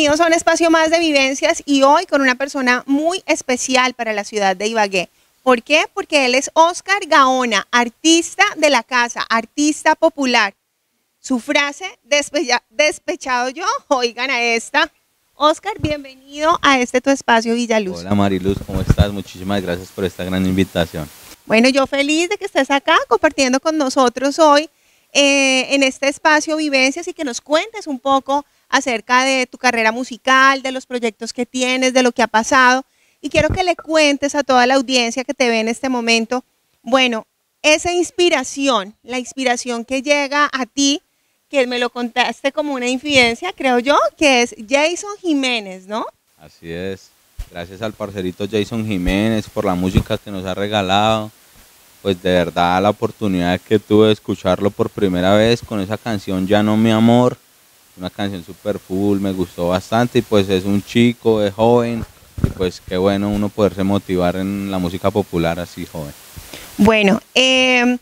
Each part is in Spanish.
Bienvenidos a un espacio más de vivencias y hoy con una persona muy especial para la ciudad de Ibagué. ¿Por qué? Porque él es Oscar Gaona, artista de la casa, artista popular. Su frase, despechado yo, oigan a esta. Oscar, bienvenido a este tu espacio Villaluz. Hola Mariluz, ¿cómo estás? Muchísimas gracias por esta gran invitación. Bueno, yo feliz de que estés acá compartiendo con nosotros hoy eh, en este espacio Vivencias y que nos cuentes un poco acerca de tu carrera musical, de los proyectos que tienes, de lo que ha pasado. Y quiero que le cuentes a toda la audiencia que te ve en este momento, bueno, esa inspiración, la inspiración que llega a ti, que me lo contaste como una infidencia, creo yo, que es Jason Jiménez, ¿no? Así es. Gracias al parcerito Jason Jiménez por la música que nos ha regalado. Pues de verdad la oportunidad que tuve de escucharlo por primera vez con esa canción Ya no mi amor una canción super full, me gustó bastante y pues es un chico, es joven y pues qué bueno uno poderse motivar en la música popular así joven. Bueno, em,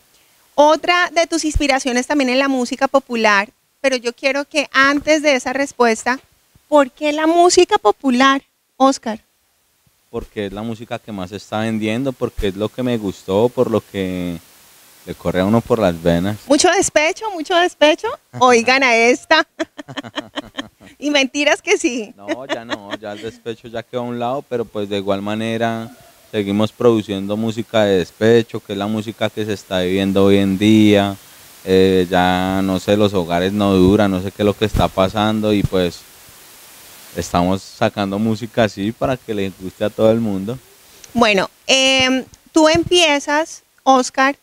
otra de tus inspiraciones también en la música popular, pero yo quiero que antes de esa respuesta, ¿por qué la música popular, Oscar? Porque es la música que más se está vendiendo, porque es lo que me gustó, por lo que le corre a uno por las venas. Mucho despecho, mucho despecho. Oigan a esta. y mentiras que sí. No, ya no, ya el despecho ya quedó a un lado, pero pues de igual manera seguimos produciendo música de despecho, que es la música que se está viviendo hoy en día. Eh, ya no sé, los hogares no duran, no sé qué es lo que está pasando y pues estamos sacando música así para que le guste a todo el mundo. Bueno, em, tú empiezas, Oscar,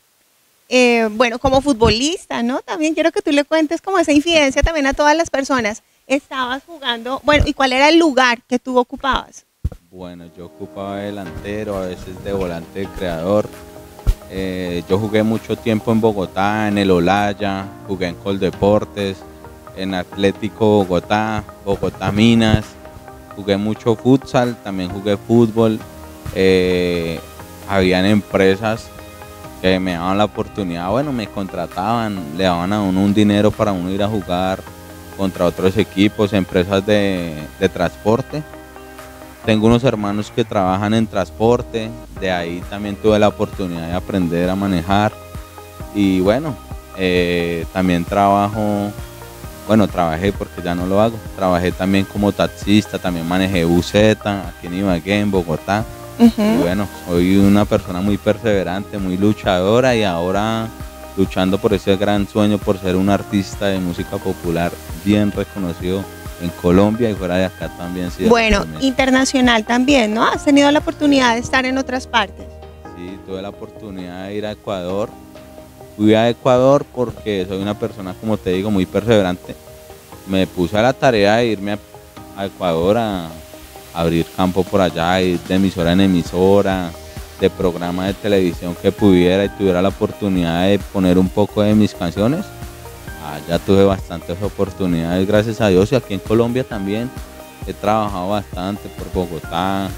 eh, bueno, como futbolista, ¿no? También quiero que tú le cuentes como esa incidencia también a todas las personas. Estabas jugando, bueno, ¿y cuál era el lugar que tú ocupabas? Bueno, yo ocupaba delantero, a veces de volante creador. Eh, yo jugué mucho tiempo en Bogotá, en el Olaya, jugué en Coldeportes, en Atlético Bogotá, Bogotá Minas, jugué mucho futsal, también jugué fútbol. Eh, habían empresas que me daban la oportunidad, bueno, me contrataban, le daban a uno un dinero para uno ir a jugar contra otros equipos, empresas de, transporte. Tengo unos hermanos que trabajan en transporte, de ahí también tuve la oportunidad de aprender a manejar. Y bueno, eh, también trabajo, bueno, trabajé porque ya no lo hago, trabajé también como taxista, también manejé buseta aquí en Ibagué, en Bogotá bueno, soy una persona muy perseverante, muy luchadora y ahora luchando por ese gran sueño, por ser un artista de música popular bien reconocido en Colombia y fuera de acá también. bueno, internacional también, ¿no? ¿Has tenido la oportunidad de estar en otras partes? Sí, tuve la oportunidad de ir a Ecuador. Fui a Ecuador porque soy una persona, como te digo, muy perseverante. Me puse a la tarea de irme a Ecuador a abrir campo por allá, ir de emisora en emisora, de programa de televisión que pudiera y tuviera la oportunidad de poner un poco de mis canciones. Ah, ya tuve bastantes oportunidades, gracias a Dios, y aquí en Colombia también he trabajado bastante por Bogotá,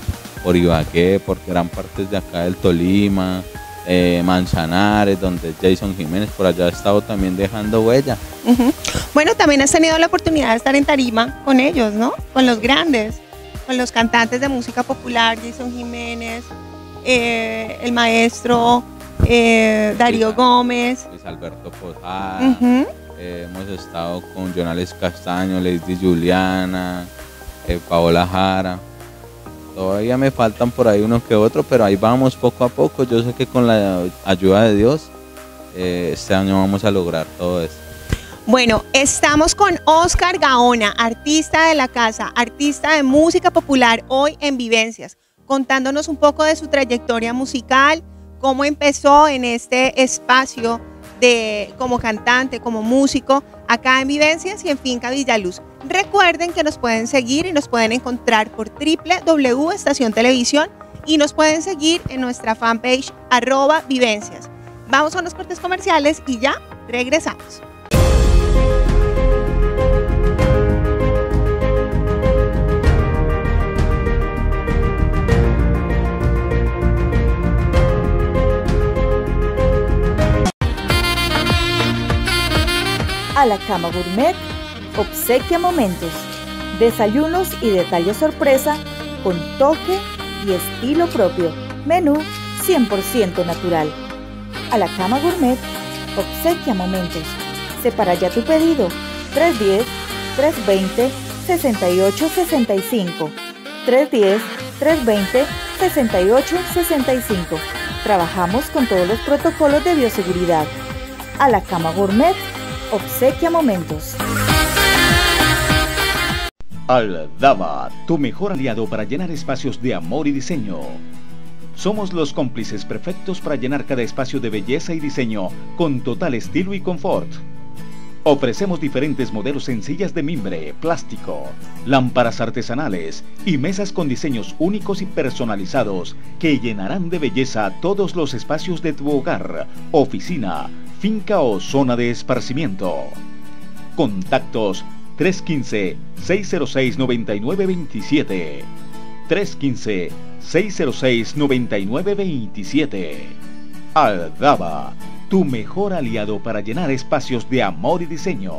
por Ibagué, por gran parte de acá del Tolima, eh, Manzanares, donde Jason Jiménez por allá ha estado también dejando huella. Bueno, también has tenido la oportunidad de estar en tarima con ellos, ¿no? Con los grandes con los cantantes de música popular, Jason Jiménez, eh, el maestro eh, Darío Gómez. Luis Alberto Posada. Eh, hemos estado con Jonales Castaño, Lady Juliana, Paola Jara. Todavía me faltan por ahí uno que otro, pero ahí vamos poco a poco. Yo sé que con la ayuda de Dios, este año vamos a lograr todo esto. Bueno, estamos con Oscar Gaona, artista de la casa, artista de música popular hoy en Vivencias, contándonos un poco de su trayectoria musical, cómo empezó en este espacio de como cantante, como músico, acá en Vivencias y en Finca Villaluz. Recuerden que nos pueden seguir y nos pueden encontrar por www Estación Televisión y nos pueden seguir en nuestra fanpage arroba vivencias. Vamos a unos cortes comerciales y ya regresamos. A la cama gourmet obsequia momentos. Desayunos y detalles sorpresa con toque y estilo propio. Menú 100% natural. A la cama gourmet, obsequia momentos. Separa ya tu pedido. 310-320-6865. 310-320-6865. Trabajamos con todos los protocolos de bioseguridad. A la cama gourmet, obsequia momentos. Aldama, tu mejor aliado para llenar espacios de amor y diseño. Somos los cómplices perfectos para llenar cada espacio de belleza y diseño con total estilo y confort. Ofrecemos diferentes modelos sencillas de mimbre, plástico, lámparas artesanales y mesas con diseños únicos y personalizados que llenarán de belleza todos los espacios de tu hogar, oficina, finca o zona de esparcimiento. Contactos 315-606-9927. 315-606-9927. Aldaba, tu mejor aliado para llenar espacios de amor y diseño.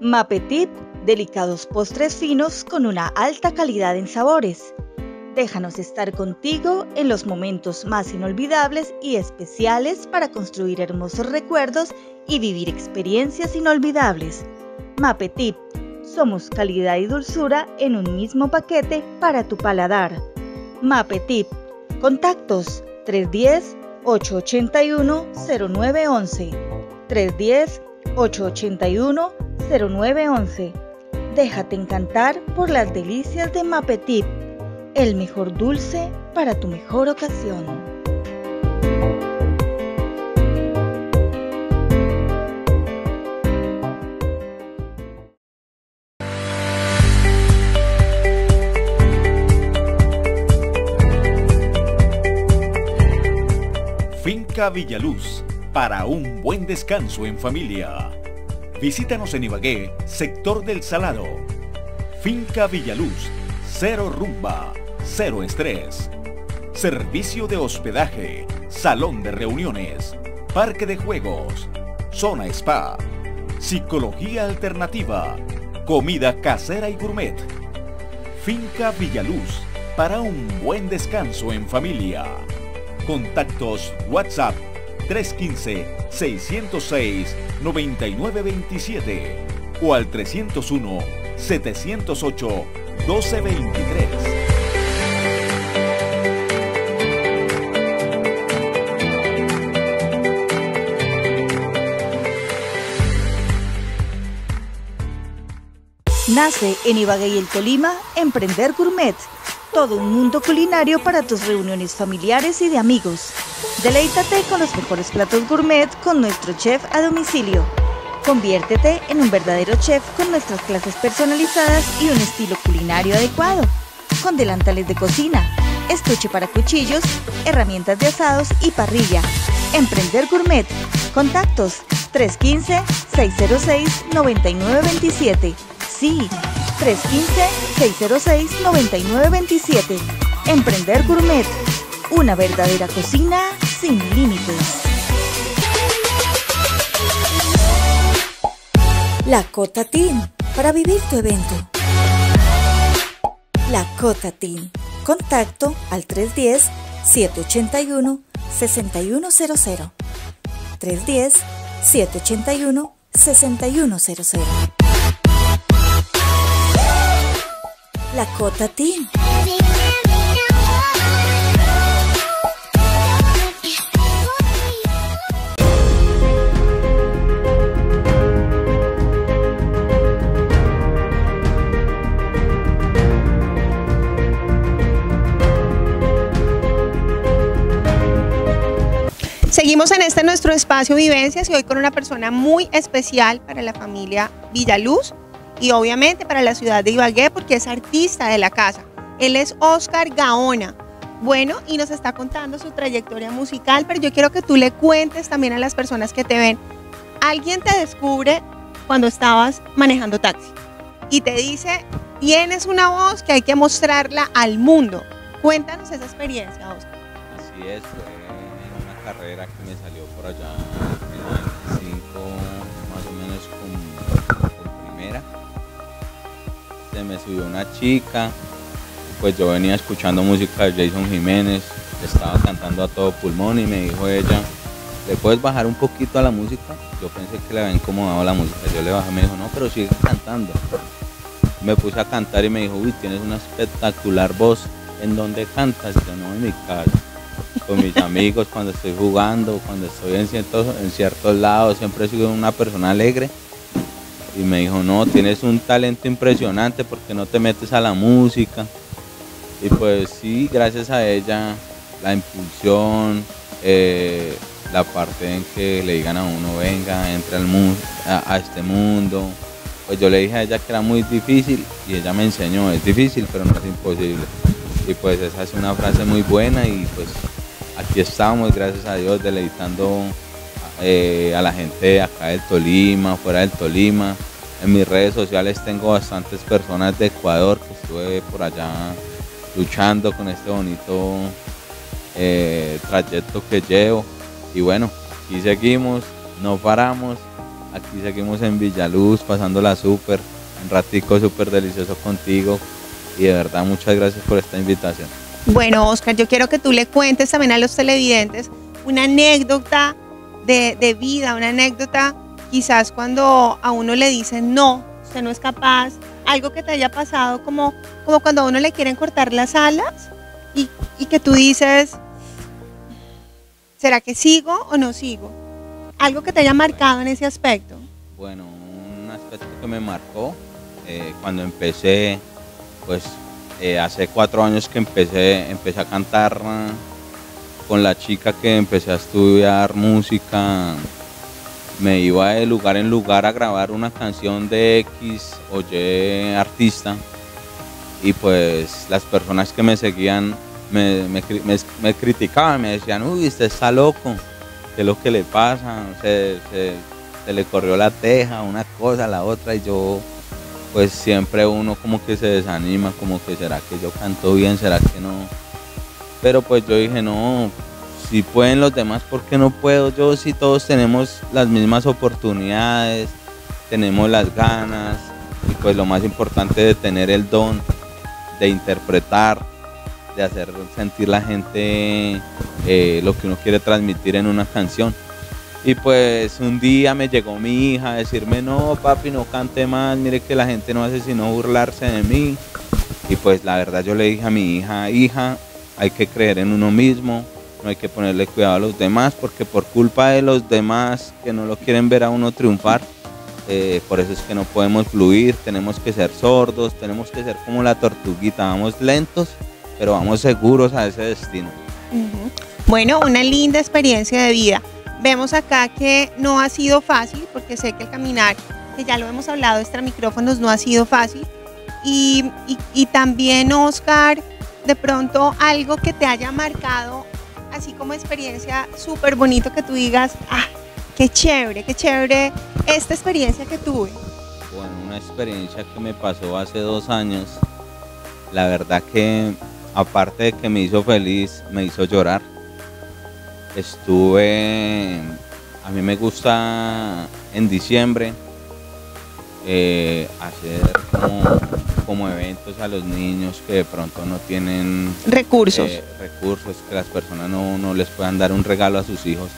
Mapetit, delicados postres finos con una alta calidad en sabores Déjanos estar contigo en los momentos más inolvidables y especiales para construir hermosos recuerdos y vivir experiencias inolvidables. Mapetip, somos calidad y dulzura en un mismo paquete para tu paladar. Mapetip, contactos 310-881-0911. 310-881-0911. Déjate encantar por las delicias de Mapetip el mejor dulce para tu mejor ocasión. Finca Villaluz, para un buen descanso en familia. Visítanos en Ibagué, sector del Salado. Finca Villaluz, cero rumba cero estrés. Servicio de hospedaje, salón de reuniones, parque de juegos, zona spa, psicología alternativa, comida casera y gourmet. Finca Villaluz para un buen descanso en familia. Contactos WhatsApp 315-606-9927 o al 301-708-1223. Nace en Ibagué y el Tolima Emprender Gourmet, todo un mundo culinario para tus reuniones familiares y de amigos. Deleítate con los mejores platos gourmet con nuestro chef a domicilio. Conviértete en un verdadero chef con nuestras clases personalizadas y un estilo culinario adecuado. Con delantales de cocina, estuche para cuchillos, herramientas de asados y parrilla. Emprender Gourmet. Contactos 315 606 9927 Sí, 315-606-9927. Emprender Gourmet. Una verdadera cocina sin límites. La Cota Team. Para vivir tu evento. La Cota Team. Contacto al 310-781-6100. 310-781-6100. Seguimos en este nuestro espacio Vivencias y hoy con una persona muy especial para la familia Villaluz y obviamente para la ciudad de Ibagué porque es artista de la casa. Él es Oscar Gaona. Bueno, y nos está contando su trayectoria musical, pero yo quiero que tú le cuentes también a las personas que te ven. Alguien te descubre cuando estabas manejando taxi y te dice, tienes una voz que hay que mostrarla al mundo. Cuéntanos esa experiencia, Oscar. Así es, fue una carrera que me salió por allá en el Se me subió una chica, pues yo venía escuchando música de Jason Jiménez, estaba cantando a todo pulmón y me dijo ella, ¿le puedes bajar un poquito a la música? Yo pensé que le había incomodado la música, yo le bajé, me dijo, no, pero sigue cantando. Me puse a cantar y me dijo, uy, tienes una espectacular voz, ¿en dónde cantas? Yo no, en mi casa, con mis amigos, cuando estoy jugando, cuando estoy en ciertos, en ciertos lados, siempre he sido una persona alegre. Y me dijo, no, tienes un talento impresionante porque no te metes a la música. Y pues sí, gracias a ella, la impulsión, eh, la parte en que le digan a uno, venga, entra al mundo, a, este mundo. Pues yo le dije a ella que era muy difícil y ella me enseñó, es difícil pero no es imposible. Y pues esa es una frase muy buena y pues aquí estamos, gracias a Dios, deleitando eh, a la gente acá del Tolima, fuera del Tolima. En mis redes sociales tengo bastantes personas de Ecuador que estuve por allá luchando con este bonito eh, trayecto que llevo. Y bueno, aquí seguimos, no paramos, aquí seguimos en Villaluz, pasándola súper, un ratico súper delicioso contigo. Y de verdad, muchas gracias por esta invitación. Bueno, Oscar, yo quiero que tú le cuentes también a los televidentes una anécdota de, de vida, una anécdota quizás cuando a uno le dicen no, usted no es capaz, algo que te haya pasado como, como cuando a uno le quieren cortar las alas y, y que tú dices, ¿será que sigo o no sigo? Algo que te haya marcado en ese aspecto. Bueno, un aspecto que me marcó eh, cuando empecé, pues eh, hace cuatro años que empecé, empecé a cantar con la chica que empecé a estudiar música me iba de lugar en lugar a grabar una canción de X o Y artista y pues las personas que me seguían me, me, criticaban, me decían, uy, usted está loco, ¿qué es lo que le pasa? Se, se, le corrió la teja, una cosa, la otra, y yo, pues siempre uno como que se desanima, como que será que yo canto bien, será que no. Pero pues yo dije, no, si pueden los demás, ¿por qué no puedo yo? Si todos tenemos las mismas oportunidades, tenemos las ganas y pues lo más importante de tener el don de interpretar, de hacer sentir la gente eh, lo que uno quiere transmitir en una canción. Y pues un día me llegó mi hija a decirme, no papi, no cante más, mire que la gente no hace sino burlarse de mí. Y pues la verdad yo le dije a mi hija, hija, hay que creer en uno mismo, no hay que ponerle cuidado a los demás porque por culpa de los demás que no lo quieren ver a uno triunfar, eh, por eso es que no podemos fluir, tenemos que ser sordos, tenemos que ser como la tortuguita, vamos lentos, pero vamos seguros a ese destino. Bueno, una linda experiencia de vida. Vemos acá que no ha sido fácil, porque sé que el caminar, que ya lo hemos hablado extra micrófonos, no ha sido fácil. Y, y, y también, Oscar, de pronto algo que te haya marcado así como experiencia súper bonito que tú digas, ah, qué chévere, qué chévere esta experiencia que tuve? Bueno, una experiencia que me pasó hace dos años. La verdad que aparte de que me hizo feliz, me hizo llorar. Estuve, a mí me gusta en diciembre eh, hacer como, eventos a los niños que de pronto no tienen recursos, eh, recursos que las personas no, les puedan dar un regalo a sus hijos.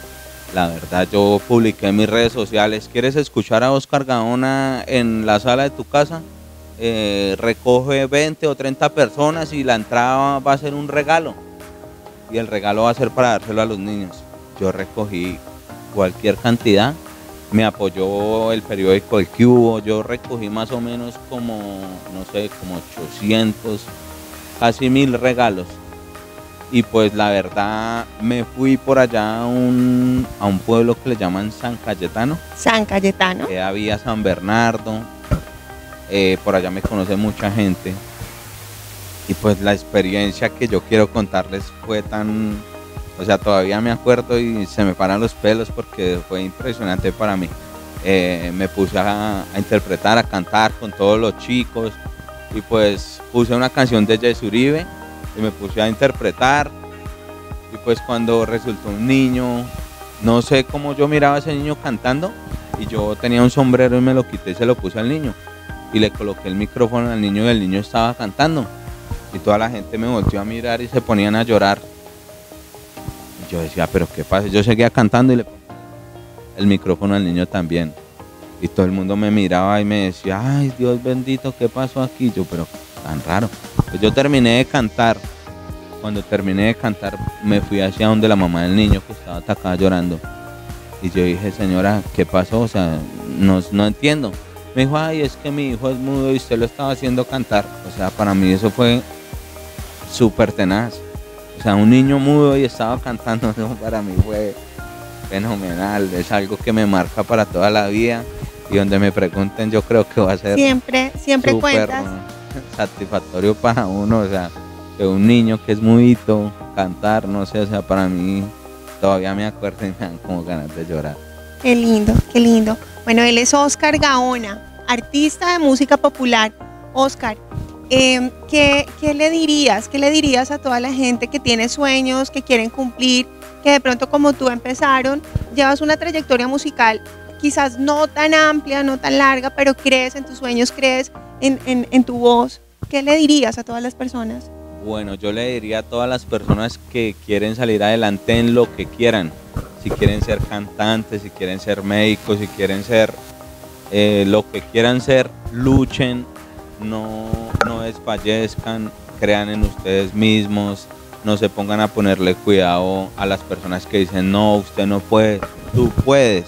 La verdad, yo publiqué en mis redes sociales, ¿quieres escuchar a Oscar Gaona en la sala de tu casa? Eh, recoge 20 o 30 personas y la entrada va a ser un regalo. Y el regalo va a ser para dárselo a los niños. Yo recogí cualquier cantidad me apoyó el periódico El Cubo, yo recogí más o menos como, no sé, como 800, casi mil regalos. Y pues la verdad me fui por allá a un, a un pueblo que le llaman San Cayetano. San Cayetano. Que había San Bernardo. Eh, por allá me conoce mucha gente. Y pues la experiencia que yo quiero contarles fue tan, o sea, todavía me acuerdo y se me paran los pelos porque fue impresionante para mí. Eh, me puse a, interpretar, a cantar con todos los chicos y pues puse una canción de Jess Uribe y me puse a interpretar y pues cuando resultó un niño no sé cómo yo miraba a ese niño cantando y yo tenía un sombrero y me lo quité y se lo puse al niño. Y le coloqué el micrófono al niño y el niño estaba cantando. Y toda la gente me volvió a mirar y se ponían a llorar. Yo decía, pero ¿qué pasa? Yo seguía cantando y le el micrófono al niño también. Y todo el mundo me miraba y me decía, ay Dios bendito, ¿qué pasó aquí? Yo, pero tan raro. Pues yo terminé de cantar. Cuando terminé de cantar, me fui hacia donde la mamá del niño que estaba atacada llorando. Y yo dije, señora, ¿qué pasó? O sea, no, no entiendo. Me dijo, ay, es que mi hijo es mudo y usted lo estaba haciendo cantar. O sea, para mí eso fue súper tenaz. O sea, un niño mudo y estaba cantando, para mí fue fenomenal. Es algo que me marca para toda la vida. Y donde me pregunten, yo creo que va a ser siempre, siempre cuentas. satisfactorio para uno. O sea, que un niño que es mudito, cantar, no sé, o sea, para mí todavía me acuerdo y me dan como ganas de llorar. Qué lindo, qué lindo. Bueno, él es Oscar Gaona, artista de música popular. Oscar, em, ¿qué, ¿qué, le dirías? ¿Qué le dirías a toda la gente que tiene sueños, que quieren cumplir, que de pronto como tú empezaron, llevas una trayectoria musical quizás no tan amplia, no tan larga, pero crees en tus sueños, crees en tu voz? ¿Qué le dirías a todas las personas? Bueno, yo le diría a todas las personas que quieren salir adelante en lo que quieran, si quieren ser cantantes, si quieren ser médicos, si quieren ser eh, lo que quieran ser, luchen, no, no desfallezcan, crean en ustedes mismos, no se pongan a ponerle cuidado a las personas que dicen, no, usted no puede, tú puedes.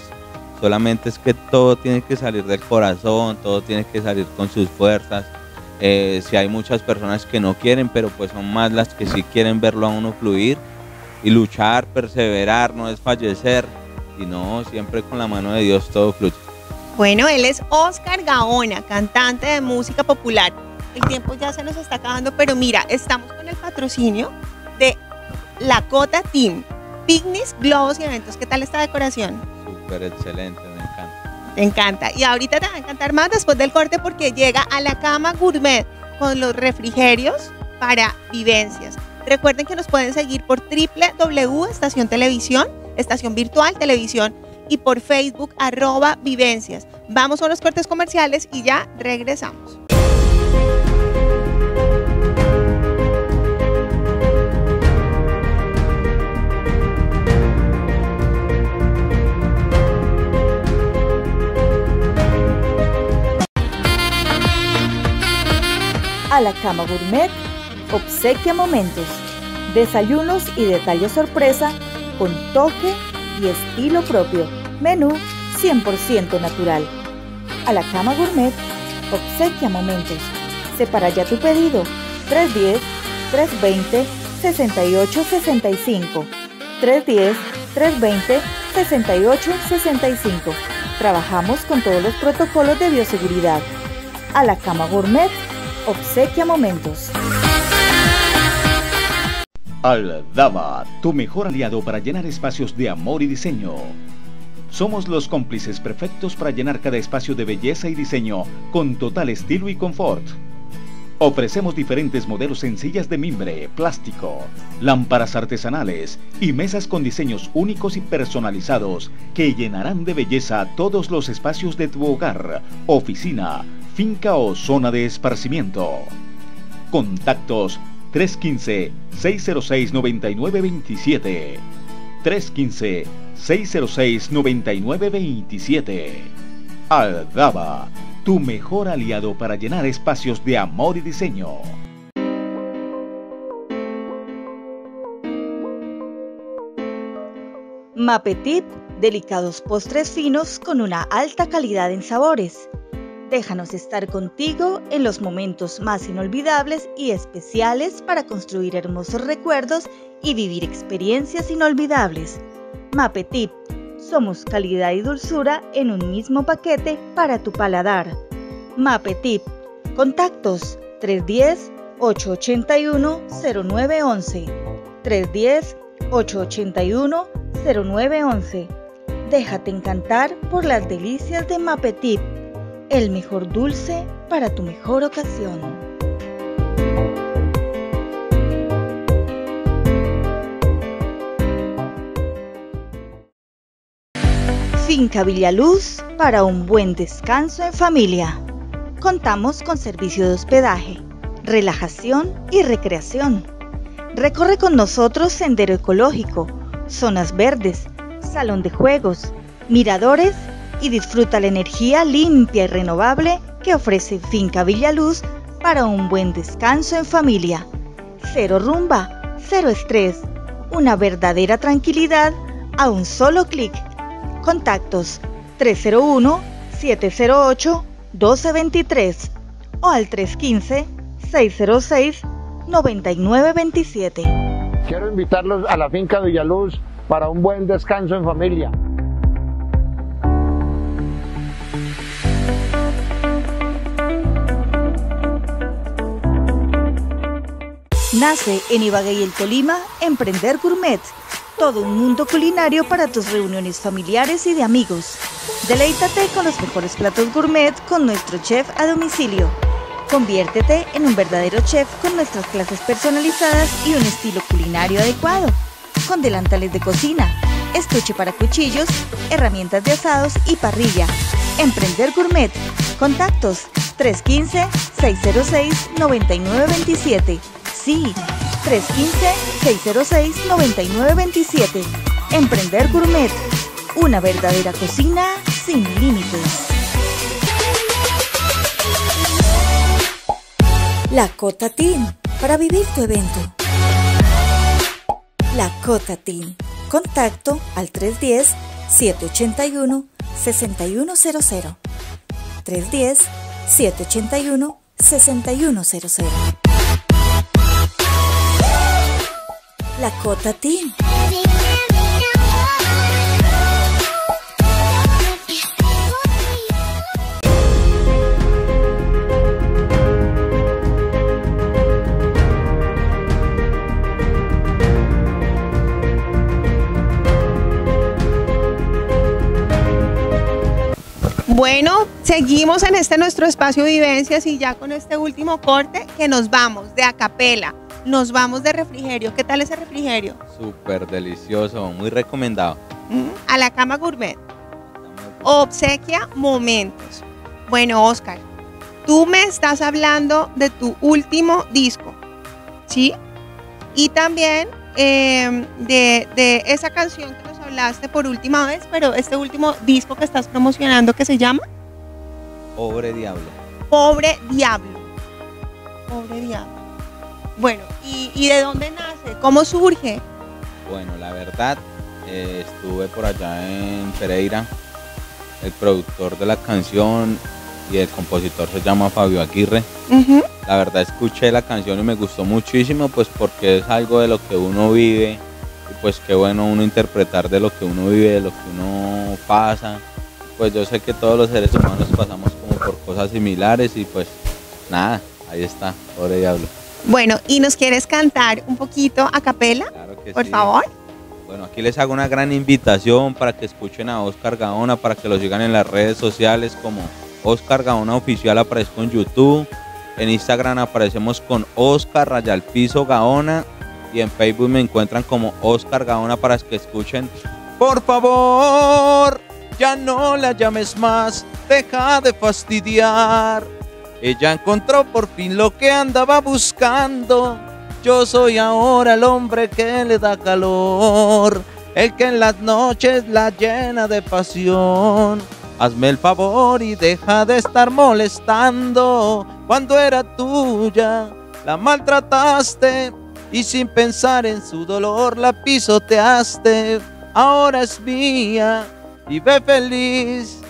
Solamente es que todo tiene que salir del corazón, todo tiene que salir con sus fuerzas eh, si hay muchas personas que no quieren, pero pues son más las que sí quieren verlo a uno fluir y luchar, perseverar, no desfallecer, y no, siempre con la mano de Dios todo fluye. Bueno, él es Oscar Gaona, cantante de música popular. El tiempo ya se nos está acabando, pero mira, estamos con el patrocinio de La Cota Team, picnics, globos y eventos. ¿Qué tal esta decoración? Súper excelente, me encanta. Te encanta. Y ahorita te va a encantar más después del corte porque llega a la cama gourmet con los refrigerios para vivencias. Recuerden que nos pueden seguir por www Estación Televisión, Estación Virtual Televisión y por Facebook arroba vivencias. Vamos a los cortes comerciales y ya regresamos. a la cama gourmet, obsequia momentos, desayunos y detalles sorpresa con toque y estilo propio. Menú 100% natural. A la cama gourmet, obsequia momentos. Separa ya tu pedido 310 320 6865 310 320 6865. Trabajamos con todos los protocolos de bioseguridad. A la cama gourmet Obsequia Momentos. Aldama, tu mejor aliado para llenar espacios de amor y diseño. Somos los cómplices perfectos para llenar cada espacio de belleza y diseño con total estilo y confort. Ofrecemos diferentes modelos sencillas de mimbre, plástico, lámparas artesanales y mesas con diseños únicos y personalizados que llenarán de belleza todos los espacios de tu hogar, oficina, finca o zona de esparcimiento. Contactos 315-606-9927. 315-606-9927. Aldaba, tu mejor aliado para llenar espacios de amor y diseño. Mapetit, delicados postres finos con una alta calidad en sabores Déjanos estar contigo en los momentos más inolvidables y especiales para construir hermosos recuerdos y vivir experiencias inolvidables. Mapetip, somos calidad y dulzura en un mismo paquete para tu paladar. Mapetip, contactos 310-881-0911. 310-881-0911. Déjate encantar por las delicias de Mapetip el mejor dulce para tu mejor ocasión. Finca Villaluz para un buen descanso en familia. Contamos con servicio de hospedaje, relajación y recreación. Recorre con nosotros sendero ecológico, zonas verdes, salón de juegos, miradores y disfruta la energía limpia y renovable que ofrece Finca Villaluz para un buen descanso en familia. Cero rumba, cero estrés, una verdadera tranquilidad a un solo clic. Contactos 301-708-1223 o al 315-606-9927. Quiero invitarlos a la finca Villaluz para un buen descanso en familia. Nace en Ibagué y el Tolima Emprender Gourmet todo un mundo culinario para tus reuniones familiares y de amigos. Deleítate con los mejores platos gourmet con nuestro chef a domicilio. Conviértete en un verdadero chef con nuestras clases personalizadas y un estilo culinario adecuado. Con delantales de cocina, estuche para cuchillos, herramientas de asados y parrilla. Emprender Gourmet. Contactos 315-606-9927. Sí, 315-606-9927. Emprender Gourmet. Una verdadera cocina sin límites. La Cota Team. Para vivir tu evento. La Cota Team. Contacto al 310-781-6100. 310-781-6100. La Cota Team. Bueno, seguimos en este nuestro espacio vivencias y ya con este último corte que nos vamos de acapela, nos vamos de refrigerio. ¿Qué tal ese refrigerio? Súper delicioso, muy recomendado. Mm, A la cama gourmet. Obsequia momentos. Bueno, Oscar, tú me estás hablando de tu último disco, ¿sí? Y también eh, de, de esa canción que nos hablaste por última vez, pero este último disco que estás promocionando que se llama Pobre diablo. Pobre Diablo. Pobre Diablo. Bueno, ¿y, y de dónde nace? ¿Cómo surge? Bueno, la verdad, eh, estuve por allá en Pereira. El productor de la canción y el compositor se llama Fabio Aguirre. La verdad escuché la canción y me gustó muchísimo, pues porque es algo de lo que uno vive y pues qué bueno uno interpretar de lo que uno vive, de lo que uno pasa. Pues yo sé que todos los seres humanos pasamos como por cosas similares y pues nada, ahí está, pobre diablo. Bueno, ¿y nos quieres cantar un poquito a capela? Claro que Por sí. favor. Bueno, aquí les hago una gran invitación para que escuchen a Oscar Gaona, para que lo sigan en las redes sociales como Oscar Gaona Oficial, aparezco en YouTube. En Instagram aparecemos con Oscar Rayalpizo Gaona y en Facebook me encuentran como Oscar Gaona para que escuchen. Por favor, ya no la llames más, deja de fastidiar. Ella encontró por fin lo que andaba buscando. Yo soy ahora el hombre que le da calor, el que en las noches la llena de pasión. Hazme el favor y deja de estar molestando. Cuando era tuya, la maltrataste y sin pensar en su dolor la pisoteaste. Ahora es mía y ve feliz.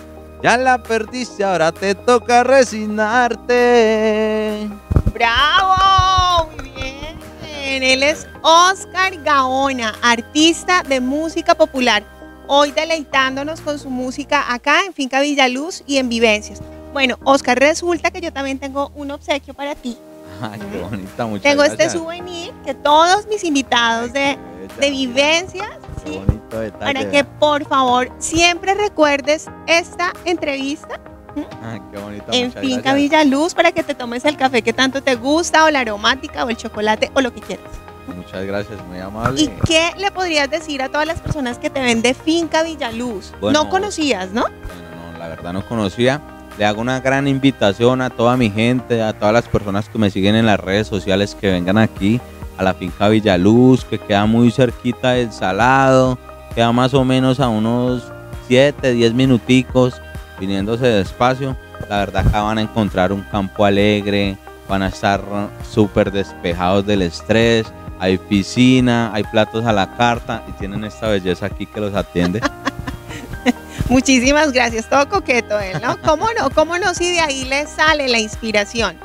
Ya la perdiste, ahora te toca resignarte. ¡Bravo! Muy bien. Él es Oscar Gaona, artista de música popular. Hoy deleitándonos con su música acá en Finca Villaluz y en Vivencias. Bueno, Oscar, resulta que yo también tengo un obsequio para ti. Ay, qué bonita, muchas Tengo este souvenir que todos mis invitados de, de Vivencias, Bonito detalle. para que por favor siempre recuerdes esta entrevista Ay, qué bonito, en Finca. Villaluz para que te tomes el café que tanto te gusta o la aromática o el chocolate o lo que quieras. Muchas gracias, muy amable. ¿Y qué le podrías decir a todas las personas que te ven de Finca Villaluz? Bueno, no conocías, ¿no? Bueno, no, la verdad no conocía. Le hago una gran invitación a toda mi gente, a todas las personas que me siguen en las redes sociales que vengan aquí a la finca Villaluz, que queda muy cerquita del Salado, queda más o menos a unos 7, 10 minuticos viniéndose despacio. La verdad acá van a encontrar un campo alegre, van a estar súper despejados del estrés, hay piscina, hay platos a la carta y tienen esta belleza aquí que los atiende. Muchísimas gracias, todo coqueto él, ¿no? ¿Cómo no? ¿Cómo no si de ahí le sale la inspiración?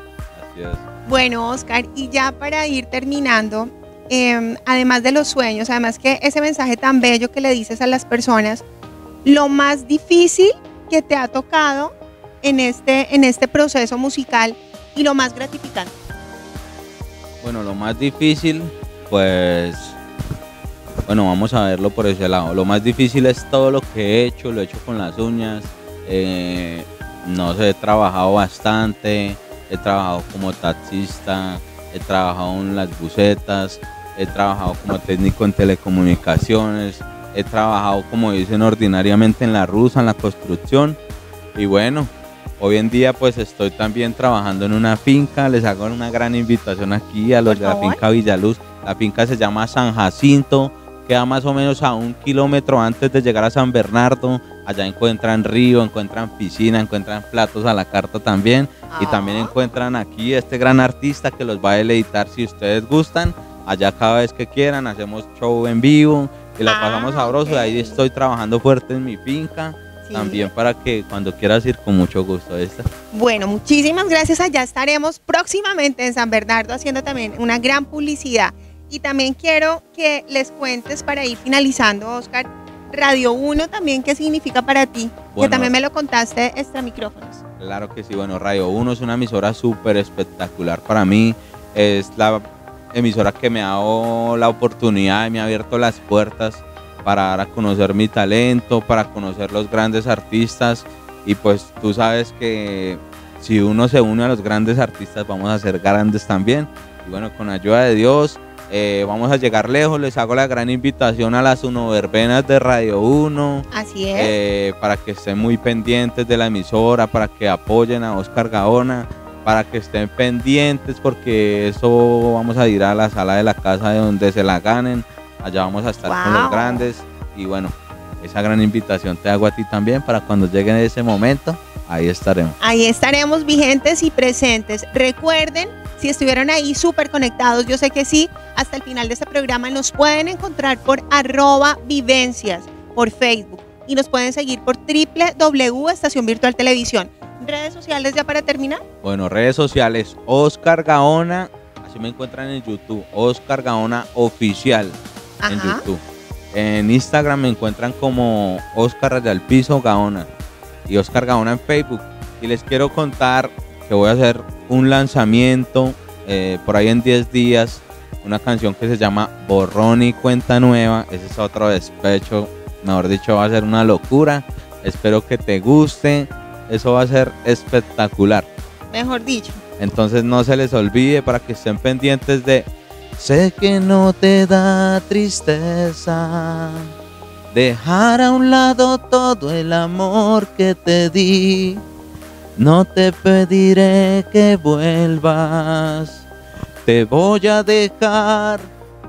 Así es. Bueno, Oscar, y ya para ir terminando, em, además de los sueños, además que ese mensaje tan bello que le dices a las personas, lo más difícil que te ha tocado en este, en este proceso musical y lo más gratificante. Bueno, lo más difícil, pues, bueno, vamos a verlo por ese lado. Lo más difícil es todo lo que he hecho, lo he hecho con las uñas. eh, no sé, he trabajado bastante, he trabajado como taxista, he trabajado en las bucetas, he trabajado como técnico en telecomunicaciones, he trabajado como dicen ordinariamente en la rusa, en la construcción. Y bueno, hoy en día pues estoy también trabajando en una finca, les hago una gran invitación aquí a los de la finca Villaluz. La finca se llama San Jacinto, queda más o menos a un kilómetro antes de llegar a San Bernardo. Allá encuentran río, encuentran piscina, encuentran platos a la carta también. Y también Ah. encuentran aquí este gran artista que los va a deleitar si ustedes gustan. Allá cada vez que quieran hacemos show en vivo y la Ah, pasamos sabroso. Y ahí estoy trabajando fuerte en mi finca. Sí. También para que cuando quieras ir con mucho gusto. ¿viste? Bueno, muchísimas gracias. Allá estaremos próximamente en San Bernardo haciendo también una gran publicidad. Y también quiero que les cuentes para ir finalizando, Oscar, Radio 1 también, ¿qué significa para ti? que también me lo contaste extra micrófonos. Claro que sí, bueno, Radio 1 es una emisora súper espectacular para mí. Es la emisora que me ha dado la oportunidad y me ha abierto las puertas para dar a conocer mi talento, para conocer los grandes artistas. Y pues tú sabes que si uno se une a los grandes artistas vamos a ser grandes también. Y bueno, con ayuda de Dios eh, vamos a llegar lejos. Les hago la gran invitación a las unoverbenas de Radio 1 Así es. eh, para que estén muy pendientes de la emisora, para que apoyen a Oscar Gaona, para que estén pendientes porque eso vamos a ir a la sala de la casa de donde se la ganen, allá vamos a estar con los grandes y bueno, esa gran invitación te hago a ti también para cuando llegue ese momento, ahí estaremos. Ahí estaremos vigentes y presentes. Recuerden, si estuvieron ahí súper conectados, yo sé que sí, hasta el final de este programa nos pueden encontrar por arroba vivencias, por Facebook, y nos pueden seguir por www Estación Virtual Televisión. Redes sociales ya para terminar. Bueno, redes sociales, Oscar Gaona, así me encuentran en YouTube, Oscar Gaona Oficial. en Ajá. YouTube. En Instagram me encuentran como Oscar Piso Gaona y Oscar Gaona en Facebook. Y les quiero contar que voy a hacer un lanzamiento eh, por ahí en 10 días, una canción que se llama Borrón y Cuenta Nueva. Ese es otro despecho, mejor dicho, va a ser una locura. Espero que te guste, eso va a ser espectacular. Mejor dicho. Entonces no se les olvide para que estén pendientes de Sé que no te da tristeza dejar a un lado todo el amor que te di. No te pediré que vuelvas, te voy a dejar.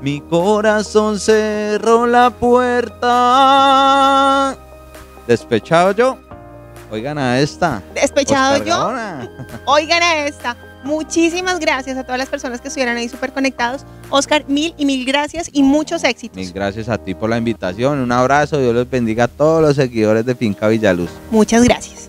Mi corazón cerró la puerta. Despechado yo. Oigan a esta. Despechado yo. Oigan a esta. Muchísimas gracias a todas las personas que estuvieron ahí súper conectados. Oscar, mil y mil gracias y muchos éxitos. Mil gracias a ti por la invitación. Un abrazo. Dios los bendiga a todos los seguidores de Finca Villaluz. Muchas gracias.